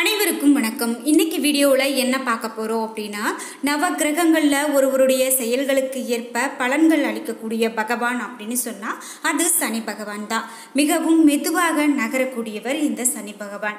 அனைவருக்கும் வணக்கம். இன்னைக்கு வீடியோவில் என்ன பார்க்க போகிறோம் அப்படின்னா நவ கிரகங்களில் ஒருவருடைய செயல்களுக்கு ஏற்ப பலன்கள் அளிக்கக்கூடிய பகவான் அப்படின்னு சொன்னால் அது சனி பகவான் தான். மிகவும் மெதுவாக நகரக்கூடியவர் இந்த சனி பகவான்.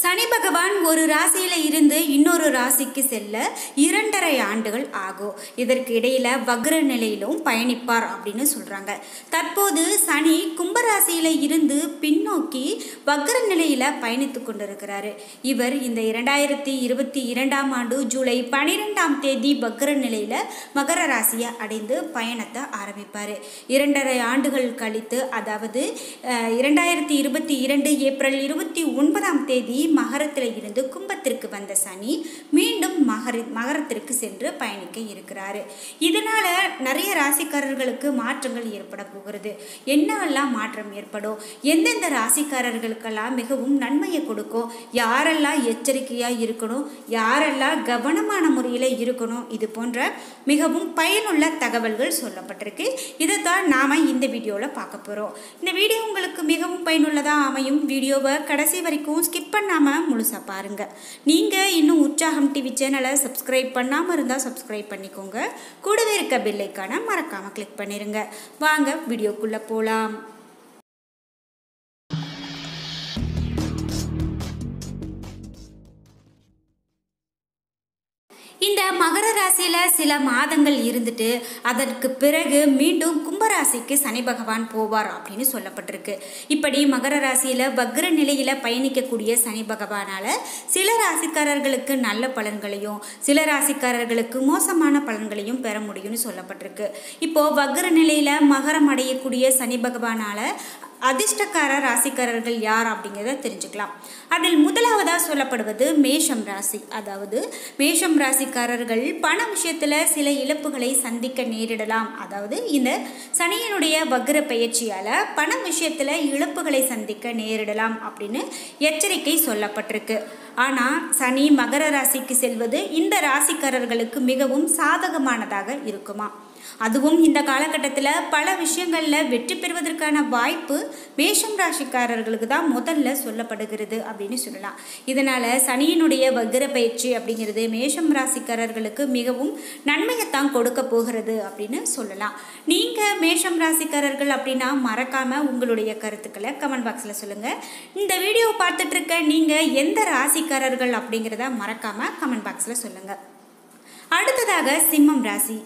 சனி பகவான் ஒரு ராசியில இருந்து இன்னொரு ராசிக்கு செல்ல இரண்டரை ஆண்டுகள் ஆகும். இதற்கு இடையில வக்ர நிலையிலும் பயணிப்பார் அப்படின்னு சொல்றாங்க. தற்போது சனி கும்பராசியில இருந்து பின்னோக்கி வக்ர நிலையில பயணித்து கொண்டிருக்கிறாரு. இவர் இந்த இரண்டாயிரத்தி இருபத்தி இரண்டாம் ஆண்டு ஜூலை பனிரெண்டாம் தேதி வக்ர நிலையில மகர ராசியை அடைந்து பயணத்தை ஆரம்பிப்பார். இரண்டரை ஆண்டுகள் கழித்து அதாவது இரண்டாயிரத்தி இருபத்தி இரண்டு ஏப்ரல் இருபத்தி ஒன்பதாம் தேதி மகரத்தில் இருந்து கும்பத்திற்கு வந்த சனி மீண்டும் மகர மகரத்திற்கு சென்று பயணிக்க இருக்கிறாரு. இதனால நிறைய ராசிக்காரர்களுக்கு மாற்றங்கள் ஏற்பட போகிறது. என்னவெல்லாம் மாற்றம் ஏற்படும்? எந்தெந்த ராசிக்காரர்களுக்கெல்லாம் மிகவும் நன்மையை கொடுக்கும்? யாரெல்லாம் எச்சரிக்கையாக இருக்கணும்? யாரெல்லாம் கவனமான முறையில் இருக்கணும்? இது போன்ற மிகவும் பயனுள்ள தகவல்கள் சொல்லப்பட்டிருக்கு. இதை தான் நாம் இந்த வீடியோவில் பார்க்க போகிறோம் இந்த வீடியோ உங்களுக்கு மிகவும் பயனுள்ளதாக அமையும்? வீடியோவை கடைசி வரைக்கும் ஸ்கிப் பண்ணாமல் முழுசாக பாருங்கள் நீங்கள் இன்னும் உற்சாகம் டிவி சேனலை சப்ஸ்கிரைப் பண்ணாமல் இருந்தால் சப்ஸ்கிரைப் பண்ணிக்கோங்க. கூடவே இருக்க பெல்லைக்கான மறக்காமல் கிளிக் பண்ணிடுங்க வாங்க வீடியோக்குள்ளே போகலாம் சில சில மாதங்கள் இருந்துட்டு அதற்கு பிறகு மீண்டும் கும்பராசிக்கு சனி பகவான் போவார் அப்படின்னு சொல்லப்பட்டிருக்கு. இப்படி மகர ராசியில் வக்ர நிலையில் பயணிக்கக்கூடிய சனி பகவானால் சில ராசிக்காரர்களுக்கு நல்ல பலன்களையும் சில ராசிக்காரர்களுக்கு மோசமான பலன்களையும் பெற முடியும்னு சொல்லப்பட்டிருக்கு. இப்போது வக்ர நிலையில் மகரம் அடையக்கூடிய சனி பகவானால் அதிர்ஷ்டக்கார ராசிக்காரர்கள் யார் அப்படிங்கிறத தெரிஞ்சுக்கலாம். அதில் முதலாவதாக சொல்லப்படுவது மேஷம் ராசி. அதாவது மேஷம் ராசிக்காரர்கள் பண விஷயத்தில் சில இழப்புகளை சந்திக்க நேரிடலாம். அதாவது இந்த சனியினுடைய வக்ர பயிற்சியால் பண விஷயத்தில் இழப்புகளை சந்திக்க நேரிடலாம் அப்படின்னு எச்சரிக்கை சொல்லப்பட்டிருக்கு. ஆனால் சனி மகர ராசிக்கு செல்வது இந்த ராசிக்காரர்களுக்கு மிகவும் சாதகமானதாக இருக்குமா? அதுவும் இந்த காலகட்டத்தில் பல விஷயங்களில் வெற்றி பெறுவதற்கான வாய்ப்பு மேஷம் ராசிக்காரர்களுக்கு தான் முதல்ல சொல்லப்படுகிறது அப்படின்னு சொல்லலாம். இதனால் சனியினுடைய வக்ர பயிற்சி அப்படிங்கிறது மேஷம் ராசிக்காரர்களுக்கு மிகவும் நன்மையைத்தான் கொடுக்க போகிறது அப்படின்னு சொல்லலாம். நீங்கள் மேஷம் ராசிக்காரர்கள் அப்படின்னா மறக்காமல் உங்களுடைய கருத்துக்களை கமெண்ட் பாக்ஸில் சொல்லுங்கள் இந்த வீடியோ பார்த்துட்ருக்க நீங்கள் எந்த ராசிக்காரர்கள் அப்படிங்கிறத மறக்காமல் கமெண்ட் பாக்ஸில் சொல்லுங்கள் அடுத்ததாக சிம்மம் ராசி.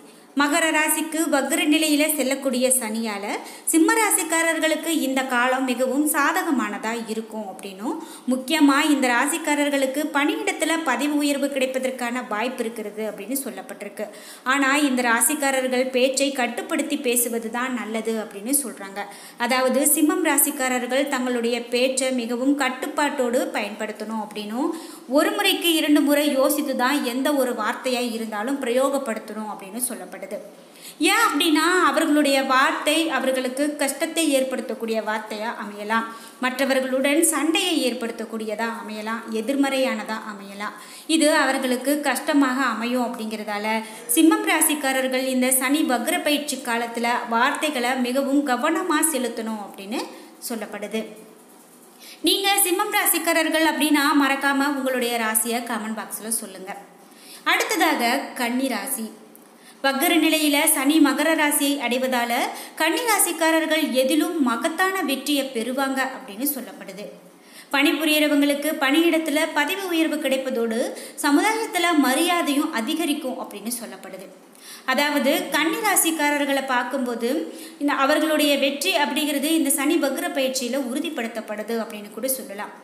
மகர ராசிக்கு வக்ர நிலையில செல்லக்கூடிய சனியால சிம்ம ராசிக்காரர்களுக்கு இந்த காலம் மிகவும் சாதகமானதா இருக்கும் அப்படின்னும் முக்கியமா இந்த ராசிக்காரர்களுக்கு பணியிடத்துல பதவி உயர்வு கிடைப்பதற்கான வாய்ப்பு இருக்கிறது அப்படின்னு சொல்லப்பட்டிருக்கு. ஆனா இந்த ராசிக்காரர்கள் பேச்சை கட்டுப்படுத்தி பேசுவது தான் நல்லது அப்படின்னு சொல்றாங்க. அதாவது சிம்மம் ராசிக்காரர்கள் தங்களுடைய பேச்சை மிகவும் கட்டுப்பாட்டோடு பயன்படுத்தணும் அப்படின்னும் ஒரு முறைக்கு இரண்டு முறை யோசித்து தான் எந்த ஒரு வார்த்தையாக இருந்தாலும் பிரயோகப்படுத்தணும் அப்படின்னு சொல்லப்படுது ஏன் அப்படின்னா அவர்களுடைய வார்த்தை அவர்களுக்கு கஷ்டத்தை ஏற்படுத்தக்கூடிய வார்த்தையாக அமையலாம். மற்றவர்களுடன் சண்டையை ஏற்படுத்தக்கூடியதாக அமையலாம். எதிர்மறையானதாக அமையலாம். இது அவர்களுக்கு கஷ்டமாக அமையும் அப்படிங்கிறதால சிம்மம் ராசிக்காரர்கள் இந்த சனி வக்ர பயிற்சி காலத்தில் வார்த்தைகளை மிகவும் கவனமாக செலுத்தணும் அப்படின்னு சொல்லப்படுது. நீங்கள் சிம்மம் ராசிக்காரர்கள் அப்படின்னா மறக்காமல் உங்களுடைய ராசியை கமெண்ட் பாக்ஸில் சொல்லுங்கள் அடுத்ததாக கன்னி ராசி. வக்கர நிலையில சனி மகர ராசியை அடைவதால கன்னி ராசிக்காரர்கள் எதிலும் மகத்தான வெற்றியை பெறுவாங்க அப்படின்னு சொல்லப்படுது. பணிபுரியறவங்களுக்கு பணியிடத்துல பதவி உயர்வு கிடைப்பதோடு சமுதாயத்துல மரியாதையும் அதிகரிக்கும் அப்படின்னு சொல்லப்படுது. அதாவது கன்னி ராசிக்காரர்களை பார்க்கும்போது இந்த அவர்களுடைய வெற்றி அப்படிங்கிறது இந்த சனி வக்ர பயிற்சியில் உறுதிப்படுத்தப்படுது அப்படின்னு கூட சொல்லலாம்.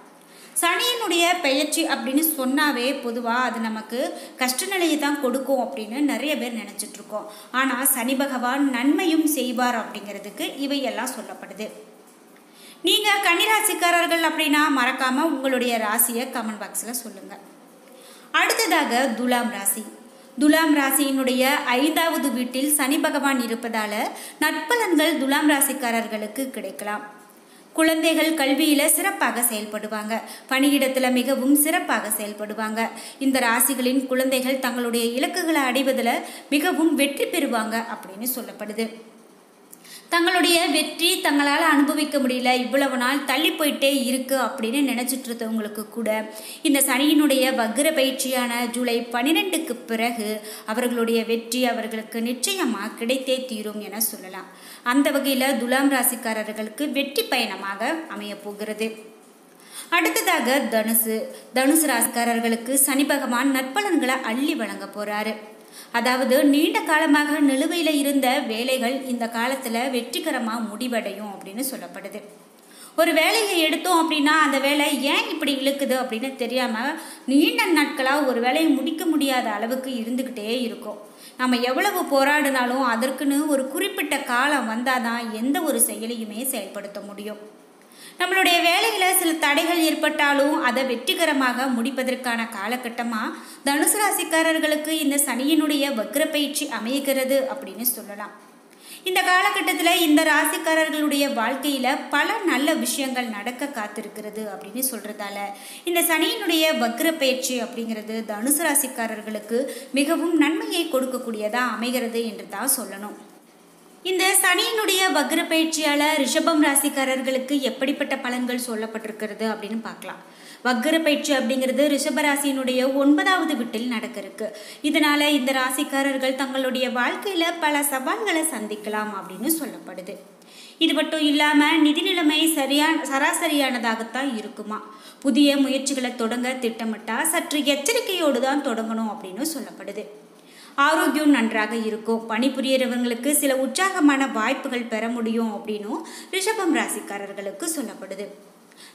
சனியினுடைய பெயர்ச்சி அப்படின்னு சொன்னாவே பொதுவாக அது நமக்கு கஷ்ட நிலையை தான் கொடுக்கும் அப்படின்னு நிறைய பேர் நினச்சிட்டு இருக்கோம் ஆனால் சனி பகவான் நன்மையும் செய்வார் அப்படிங்கிறதுக்கு இவையெல்லாம் சொல்லப்படுது. நீங்கள் கன்னிராசிக்காரர்கள் அப்படின்னா மறக்காமல் உங்களுடைய ராசியை கமெண்ட் பாக்ஸில் சொல்லுங்கள் அடுத்ததாக துலாம் ராசி. துலாம் ராசியினுடைய ஐந்தாவது வீட்டில் சனி பகவான் இருப்பதால நற்பலன்கள் துலாம் ராசிக்காரர்களுக்கு கிடைக்கலாம். குழந்தைகள் கல்வியில் சிறப்பாக செயல்படுவாங்க. பணியிடத்தில் மிகவும் சிறப்பாக செயல்படுவாங்க. இந்த ராசிகளின் குழந்தைகள் தங்களுடைய இலக்குகளை அடைவதில் மிகவும் வெற்றி பெறுவாங்க அப்படின்னு சொல்லப்படுது. தங்களுடைய வெற்றி தங்களால் அனுபவிக்க முடியல. இவ்வளவு நாள் தள்ளி போயிட்டே இருக்கு அப்படின்னு நினைச்சிட்டு இருந்தவங்களுக்கு கூட இந்த சனியினுடைய வக்ர பயிற்சியான ஜூலை பன்னிரெண்டுக்கு பிறகு அவர்களுடைய வெற்றி அவர்களுக்கு நிச்சயமாக கிடைத்தே தீரும் என சொல்லலாம். அந்த வகையில் துலாம் ராசிக்காரர்களுக்கு வெற்றி பயணமாக அமைய போகிறது. அடுத்ததாக தனுசு. தனுசு ராசிக்காரர்களுக்கு சனி பகவான் நற்பலன்களை அள்ளி வழங்க போறாரு. அதாவது நீண்ட காலமாக நிலுவையில் இருந்த வேலைகள் இந்த காலத்தில் வெற்றிகரமாக முடிவடையும் அப்படின்னு சொல்லப்படுது. ஒரு வேலையை எடுத்தோம் அப்படின்னா அந்த வேலை ஏன் இப்படி இழுக்குது அப்படின்னு தெரியாமல் நீண்ட நாட்களாக ஒரு வேலையை முடிக்க முடியாத அளவுக்கு இருந்துக்கிட்டே இருக்கும். நம்ம எவ்வளவு போராடினாலும் அதற்குன்னு ஒரு குறிப்பிட்ட காலம் வந்தால் தான் எந்த ஒரு செயலையுமே செயல்படுத்த முடியும். நம்மளுடைய வேலையில் சில தடைகள் ஏற்பட்டாலும் அதை வெற்றிகரமாக முடிப்பதற்கான காலகட்டமாக தனுசு ராசிக்காரர்களுக்கு இந்த சனியினுடைய வக்ர பயிற்சி அமைகிறது அப்படின்னு சொல்லலாம். இந்த காலகட்டத்தில் இந்த ராசிக்காரர்களுடைய வாழ்க்கையில் பல நல்ல விஷயங்கள் நடக்க காத்திருக்கிறது அப்படின்னு சொல்கிறதால இந்த சனியினுடைய வக்ர பயிற்சி அப்படிங்கிறது தனுசு ராசிக்காரர்களுக்கு மிகவும் நன்மையை கொடுக்கக்கூடியதாக அமைகிறது என்று தான் சொல்லணும். இந்த சனியினுடைய வக்ர பயிற்சியால் ரிஷபம் ராசிக்காரர்களுக்கு எப்படிப்பட்ட பலன்கள் சொல்லப்பட்டிருக்கிறது அப்படின்னு பார்க்கலாம். வக்ர பயிற்சி அப்படிங்கிறது ரிஷப ராசியினுடைய ஒன்பதாவது வீட்டில் நடக்க இருக்கு இதனால இந்த ராசிக்காரர்கள் தங்களுடைய வாழ்க்கையில பல சவால்களை சந்திக்கலாம் அப்படின்னு சொல்லப்படுது. இது மட்டும் இல்லாமல் நிதி நிலைமை சரியான சராசரியானதாகத்தான் இருக்குமா. புதிய முயற்சிகளை தொடங்க திட்டமிட்டா சற்று எச்சரிக்கையோடு தான் தொடங்கணும் அப்படின்னு சொல்லப்படுது. ஆரோக்கியம் நன்றாக இருக்கும். பணிபுரியறவங்களுக்கு சில உற்சாகமான வாய்ப்புகள் பெற முடியும் அப்படின்னும் ரிஷபம் ராசிக்காரர்களுக்கு சொல்லப்படுது.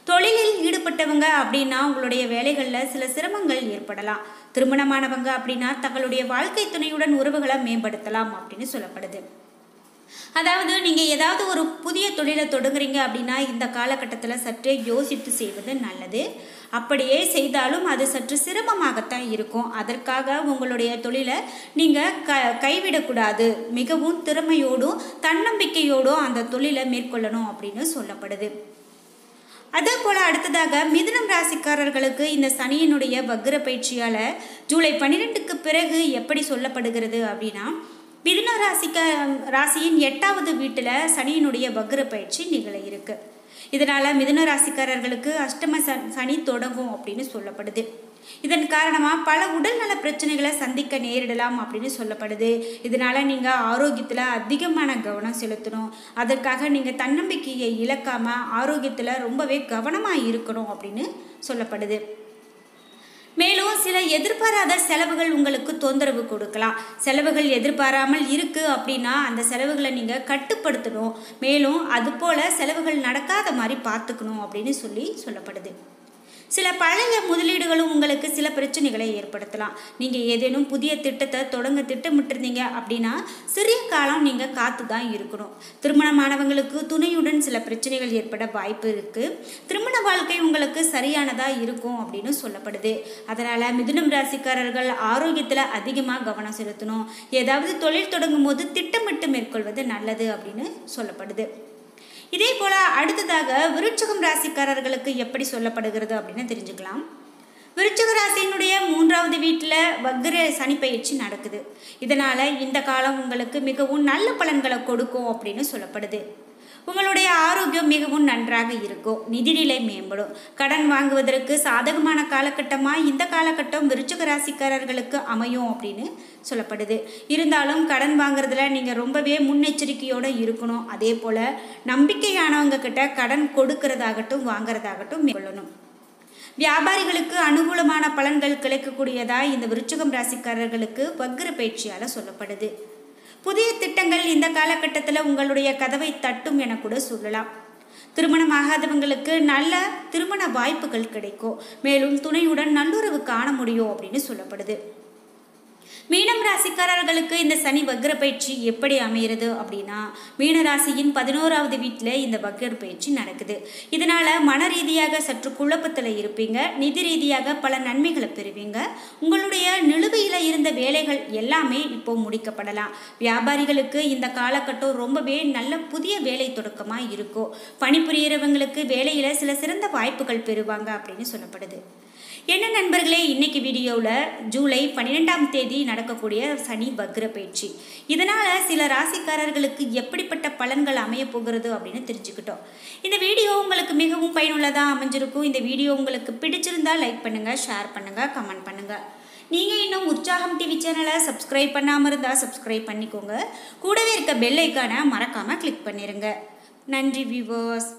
தொழிலில் ஈடுபட்டவங்க அப்படின்னா உங்களுடைய வேலைகளில் சில சிரமங்கள் ஏற்படலாம். திருமணமானவங்க அப்படின்னா தங்களுடைய வாழ்க்கை துணையுடன் உறவுகளை மேம்படுத்தலாம் அப்படின்னு சொல்லப்படுது. அதாவது நீங்கள் ஏதாவது ஒரு புதிய தொழிலை தொடங்குறீங்க அப்படின்னா இந்த காலகட்டத்தில் சற்றே யோசித்து செய்வது நல்லது. அப்படியே செய்தாலும் அது சற்று சிரமமாகத்தான் இருக்கும். அதற்காக உங்களுடைய தொழிலை நீங்கள் க கைவிடக்கூடாது. மிகவும் திறமையோடும் தன்னம்பிக்கையோடும் அந்த தொழிலை மேற்கொள்ளணும் அப்படின்னு சொல்லப்படுது. அதே போல் அடுத்ததாக மிதுனம் ராசிக்காரர்களுக்கு இந்த சனியினுடைய வக்ர பயிற்சியால் ஜூலை பன்னிரெண்டுக்கு பிறகு எப்படி சொல்லப்படுகிறது அப்படின்னா மிதுன ராசிக்க ராசியின் எட்டாவது வீட்டில் சனியினுடைய வக்ர பயிற்சி நிகழ இருக்கு. இதனால் மிதுன ராசிக்காரர்களுக்கு அஷ்டம ச- சனி தொடங்கும் அப்படின்னு சொல்லப்படுது. இதன் காரணமாக பல உடல்நல பிரச்சனைகளை சந்திக்க நேரிடலாம் அப்படின்னு சொல்லப்படுது. இதனால் நீங்கள் ஆரோக்கியத்தில் அதிகமான கவனம் செலுத்தணும். அதற்காக நீங்கள் தன்னம்பிக்கையை இழக்காமல் ஆரோக்கியத்தில் ரொம்பவே கவனமாக இருக்கணும் அப்படின்னு சொல்லப்படுது. மேலும் சில எதிர்பாராத செலவுகள் உங்களுக்கு தொந்தரவு கொடுக்கலாம். செலவுகள் எதிர்பாராமல் இருக்கு அப்படின்னா அந்த செலவுகளை நீங்கள் கட்டுப்படுத்தணும். மேலும் அதுபோல் செலவுகள் நடக்காத மாதிரி பார்த்துக்கணும் அப்படின்னு சொல்லி சொல்லப்படுது. சில பழைய முதலீடுகளும் உங்களுக்கு சில பிரச்சனைகளை ஏற்படுத்தலாம். நீங்கள் ஏதேனும் புதிய திட்டத்தை தொடங்க திட்டமிட்டிருந்தீங்க அப்படின்னா சிறிய காலம் நீங்கள் காத்து தான் இருக்கணும். திருமணமானவங்களுக்கு துணையுடன் சில பிரச்சனைகள் ஏற்பட வாய்ப்பு இருக்குது திருமண வாழ்க்கை உங்களுக்கு சரியானதாக இருக்கும் அப்படின்னு சொல்லப்படுது. அதனால் மிதுனம் ராசிக்காரர்கள் ஆரோக்கியத்தில் அதிகமாக கவனம் செலுத்தணும். ஏதாவது தொழில் தொடங்கும் போது திட்டமிட்டு மேற்கொள்வது நல்லது அப்படின்னு சொல்லப்படுது. இதே போல அடுத்ததாக விருட்சகம் ராசிக்காரர்களுக்கு எப்படி சொல்லப்படுகிறது அப்படின்னு தெரிஞ்சுக்கலாம். விருச்சக ராசியினுடைய மூன்றாவது வீட்டில் வக்ர சனி பயிற்சி நடக்குது. இதனால் இந்த காலம் உங்களுக்கு மிகவும் நல்ல பலன்களை கொடுக்கும் அப்படின்னு சொல்லப்படுது. உங்களுடைய ஆரோக்கியம் மிகவும் நன்றாக இருக்கும். நிதிநிலை மேம்படும். கடன் வாங்குவதற்கு சாதகமான காலகட்டமாக இந்த காலகட்டம் விருச்சிக ராசிக்காரர்களுக்கு அமையும் அப்படின்னு சொல்லப்படுது. இருந்தாலும் கடன் வாங்குறதுல நீங்கள் ரொம்பவே முன்னெச்சரிக்கையோடு இருக்கணும். அதே போல் நம்பிக்கையானவங்க கிட்ட கடன் கொடுக்கறதாகட்டும் வாங்குறதாகட்டும் மேற்கொள்ளணும். வியாபாரிகளுக்கு அனுகூலமான பலன்கள் கிடைக்கக்கூடியதா இந்த விருச்சகம் ராசிக்காரர்களுக்கு வக்ர பயிற்சியால் சொல்லப்படுது. புதிய திட்டங்கள் இந்த காலகட்டத்தில் உங்களுடைய கதவை தட்டும் என கூட சொல்லலாம். திருமணமாகாதவங்களுக்கு நல்ல திருமண வாய்ப்புகள் கிடைக்கும். மேலும் துணையுடன் நல்லுறவு காண முடியும் அப்படின்னு சொல்லப்படுது. மீனம் ராசிக்காரர்களுக்கு இந்த சனி வக்ர பயிற்சி எப்படி அமைகிறது அப்படின்னா மீன ராசியின் பதினோராவது வீட்டில் இந்த வக்ர பயிற்சி நடக்குது. இதனால் மன ரீதியாக சற்று குழப்பத்தில் இருப்பீங்க. நிதி ரீதியாக பல நன்மைகளை பெறுவீங்க. உங்களுடைய நிலுவையில் இருந்த வேலைகள் எல்லாமே இப்போ முடிக்கப்படலாம். வியாபாரிகளுக்கு இந்த காலகட்டம் ரொம்பவே நல்ல புதிய வேலை தொடக்கமாக இருக்கும். பணிபுரியறவங்களுக்கு வேலையில் சில சிறந்த வாய்ப்புகள் பெறுவாங்க அப்படின்னு சொல்லப்படுது. என்ன நண்பர்களே இன்றைக்கி வீடியோவில் ஜூலை பன்னிரெண்டாம் தேதி நடக்கக்கூடிய சனி வக்ர பயிற்சி. இதனால் சில ராசிக்காரர்களுக்கு எப்படிப்பட்ட பலன்கள் அமைய போகிறது அப்படின்னு தெரிஞ்சுக்கிட்டோம். இந்த வீடியோ உங்களுக்கு மிகவும் பயனுள்ளதாக அமைஞ்சிருக்கும். இந்த வீடியோ உங்களுக்கு பிடிச்சிருந்தா லைக் பண்ணுங்கள் ஷேர் பண்ணுங்கள் கமெண்ட் பண்ணுங்கள் நீங்கள் இன்னும் உற்சாகம் டிவி சேனலை சப்ஸ்கிரைப் பண்ணாமல் இருந்தால் சப்ஸ்கிரைப் பண்ணிக்கோங்க. கூடவே இருக்க பெல் ஐக்கானை மறக்காமல் கிளிக் பண்ணிடுங்க நன்றி வியூவர்ஸ்